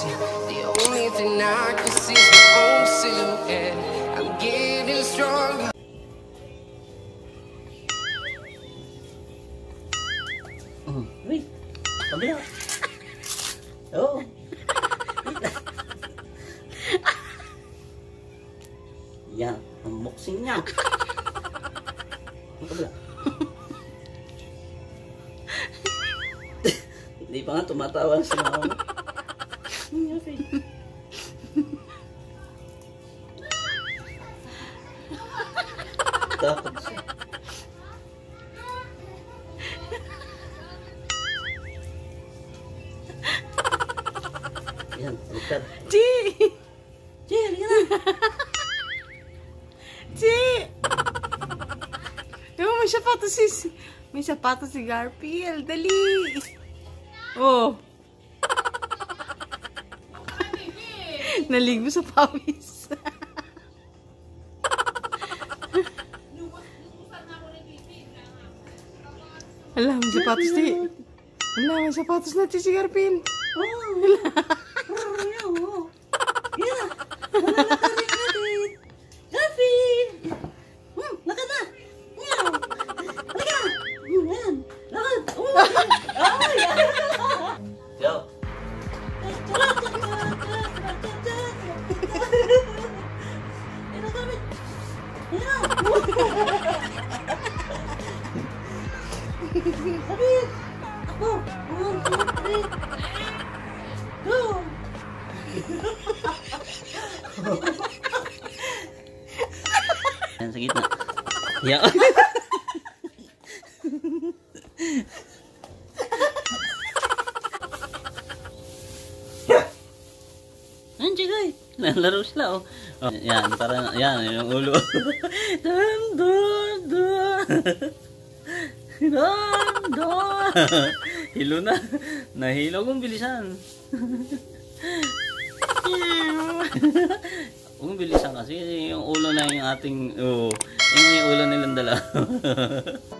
The only thing I can see is my own silhouette. I'm getting stronger. Uy, kabila. Oo. Yan, unboxing niya. Kabila. Hindi pa nga tumatawa si mama. Takot siya. Yan, baliktad. Chi! Che, halika na. Chi! Ewan, may sapatos si... May sapatos si Garfield. Dali! Oh. Naligo sa pawis. Alam, may sapatos di. Alam, may sapatos na si Garfield. Oh, David! Ako! One, two, three. Go! Yan sa gitna. Yeah. Yan, Jigay. Laro sila, oh. oh. Yan, para, yan, yung ulo. dun, dun, dun. Dun, dun. Hilo na. Nahilo kong bilisan. Mong bilisan kasi yung ulo na yung ating, oh, yung ulo nilang dala.